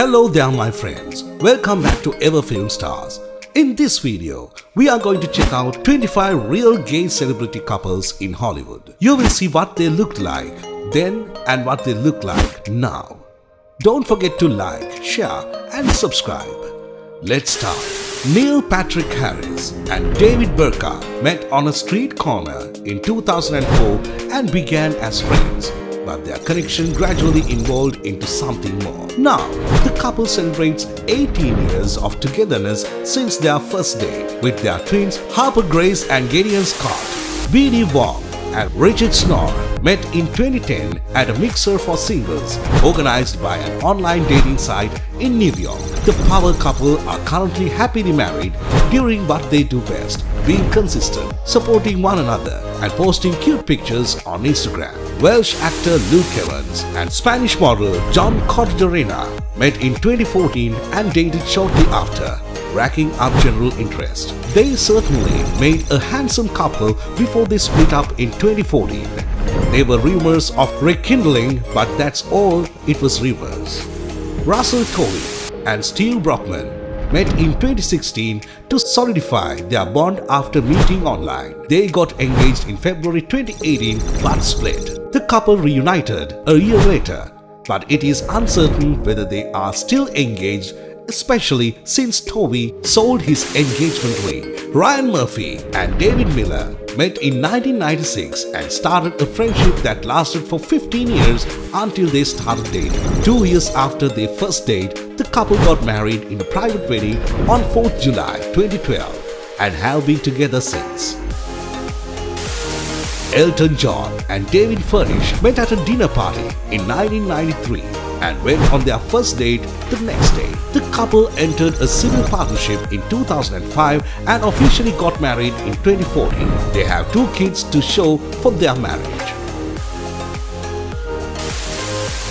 Hello there my friends, welcome back to Ever Film Stars. In this video, we are going to check out 25 real gay celebrity couples in Hollywood. You will see what they looked like then and what they look like now. Don't forget to like, share and subscribe. Let's start. Neil Patrick Harris and David Burtka met on a street corner in 2004 and began as friends but their connection gradually evolved into something more. Now, the couple celebrates 18 years of togetherness since their first date with their twins Harper Grace and Gideon Scott. B.D. Wong and Richert Schnorr met in 2010 at a mixer for singles organized by an online dating site in New York. The power couple are currently happily married doing what they do best, being consistent, supporting one another and posting cute pictures on Instagram. Welsh actor Luke Evans and Spanish model Jon Kortajarena met in 2014 and dated shortly after racking up general interest. They certainly made a handsome couple before they split up in 2014. There were rumors of rekindling, but that's all it was rumors. Russell Tovey and Steve Brockman met in 2016 to solidify their bond after meeting online. They got engaged in February 2018 but split. The couple reunited a year later, but it is uncertain whether they are still engaged especially since Tovey sold his engagement ring. Ryan Murphy and David Miller met in 1996 and started a friendship that lasted for 15 years until they started dating. Two years after their first date, the couple got married in a private wedding on 4th July 2012 and have been together since. Elton John and David Furnish met at a dinner party in 1993 and went on their first date the next day. The couple entered a civil partnership in 2005 and officially got married in 2014. They have two kids to show for their marriage.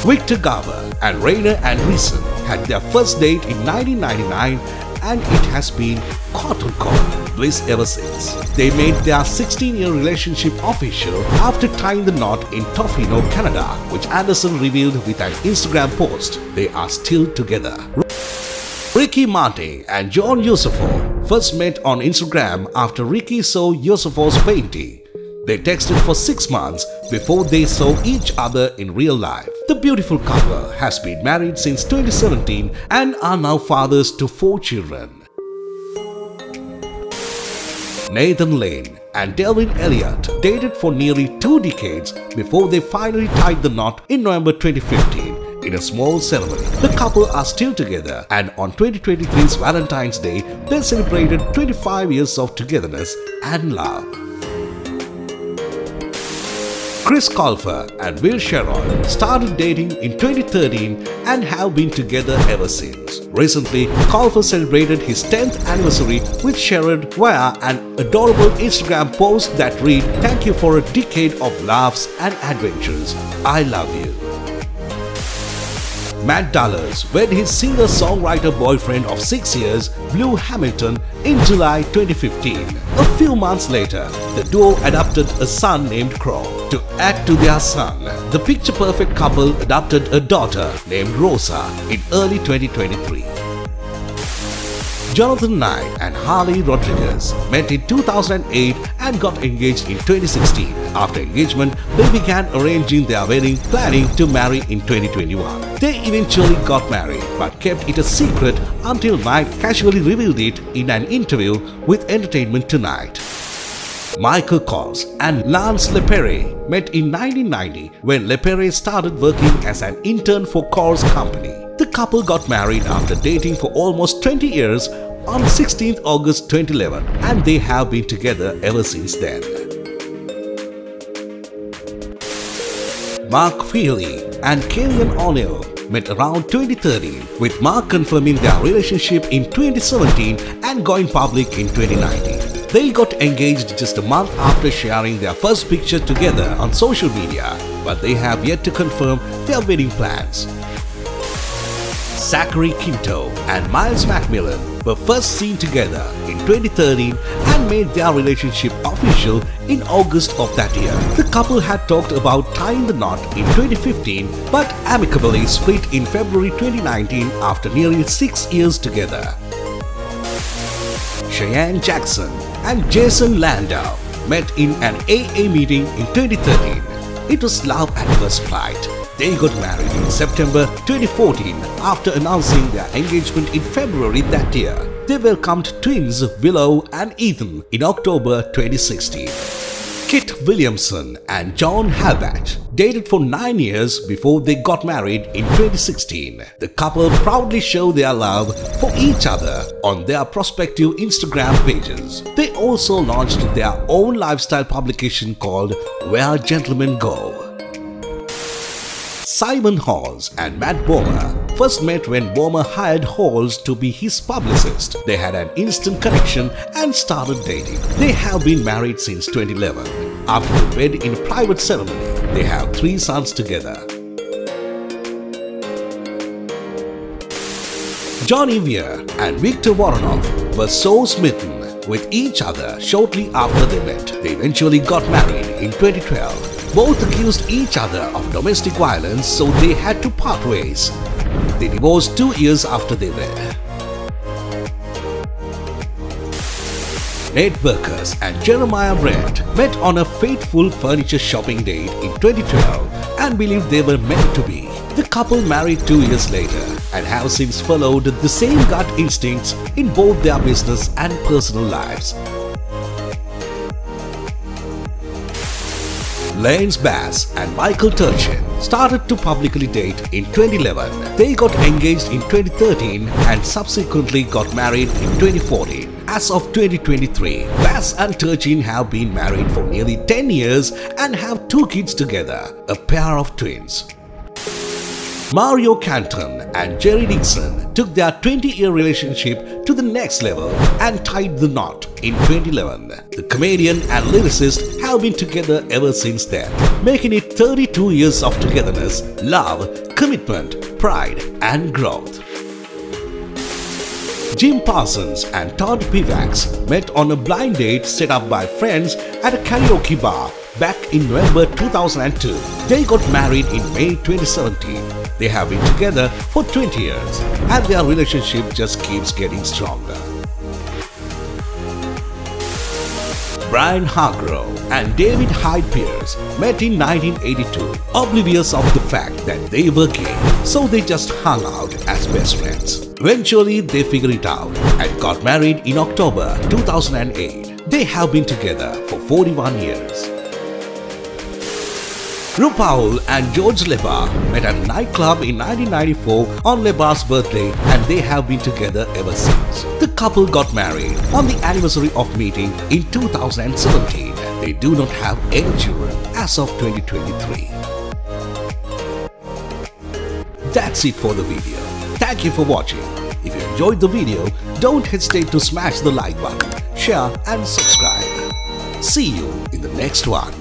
Victor Garber and Rainer Andreesen had their first date in 1999 and it has been quote-unquote bliss ever since. They made their 16-year relationship official after tying the knot in Tofino, Canada, which Andreesen revealed with an Instagram post. They are still together. Ricky Martin and John Yusufov first met on Instagram after Ricky saw Yusufov's painting. They texted for six months before they saw each other in real life. The beautiful couple has been married since 2017 and are now fathers to four children. Nathan Lane and Devlin Elliott dated for nearly two decades before they finally tied the knot in November 2015 in a small ceremony. The couple are still together and on 2023's Valentine's Day, they celebrated 25 years of togetherness and love. Chris Colfer and Will Sherrod started dating in 2013 and have been together ever since. Recently, Colfer celebrated his 10th anniversary with Sherrod via an adorable Instagram post that read, Thank you for a decade of laughs and adventures. I love you. Matt Dallas wed his singer-songwriter boyfriend of 6 years, Blue Hamilton, in July 2015. A few months later, the duo adopted a son named Crow. To add to their son, the picture-perfect couple adopted a daughter named Rosa in early 2023. Jonathan Knight and Harley Rodriguez met in 2008 and got engaged in 2016. After engagement, they began arranging their wedding, planning to marry in 2021. They eventually got married but kept it a secret until Knight casually revealed it in an interview with Entertainment Tonight. Michael Kors and Lance Lepere met in 1990 when Lepere started working as an intern for Kors company. The couple got married after dating for almost 20 years on 16th August 2011 and they have been together ever since then. Mark Feehily and Cailean O'Neill met around 2013 with Mark confirming their relationship in 2017 and going public in 2019. They got engaged just a month after sharing their first picture together on social media, but they have yet to confirm their wedding plans. Zachary Quinto and Miles Macmillan were first seen together in 2013 and made their relationship official in August of that year. The couple had talked about tying the knot in 2015 but amicably split in February 2019 after nearly six years together. Cheyenne Jackson and Jason Landau met in an AA meeting in 2013. It was love at first sight. They got married in September 2014 after announcing their engagement in February that year. They welcomed twins Willow and Ethan in October 2016. Kit Williamson and John Halbach dated for nine years before they got married in 2016. The couple proudly show their love for each other on their prospective Instagram pages. They also launched their own lifestyle publication called Where Gentlemen Go. Simon Halls and Matt Bomer first met when Bomer hired Halls to be his publicist. They had an instant connection and started dating. They have been married since 2011. After the wedding in a private ceremony, they have three sons together. Johnny Weir and Victor Voronov were so smitten with each other shortly after they met. They eventually got married in 2012. Both accused each other of domestic violence so they had to part ways. They divorced two years after they wed. Nate Berkus and Jeremiah Brent met on a fateful furniture shopping date in 2012 and believed they were meant to be. The couple married two years later and have since followed the same gut instincts in both their business and personal lives. Lance Bass and Michael Turchin started to publicly date in 2011. They got engaged in 2013 and subsequently got married in 2014. As of 2023, Bass and Turchin have been married for nearly 10 years and have two kids together, a pair of twins. Mario Cantone and Jerry Dixon took their 20-year relationship to the next level and tied the knot in 2011. The comedian and lyricist have been together ever since then, making it 32 years of togetherness, love, commitment, pride and growth. Jim Parsons and Todd Spiewak met on a blind date set up by friends at a karaoke bar back in November 2002. They got married in May 2017. They have been together for 20 years and their relationship just keeps getting stronger. Brian Hargrove and David Hyde Pierce met in 1982, oblivious of the fact that they were gay, so they just hung out as best friends. Eventually, they figured it out and got married in October 2008. They have been together for 41 years. RuPaul and George Lebar met at a nightclub in 1994 on Lebar's birthday and they have been together ever since. The couple got married on the anniversary of meeting in 2017. They do not have any children as of 2023. That's it for the video. Thank you for watching. If you enjoyed the video, don't hesitate to smash the like button, share and subscribe. See you in the next one.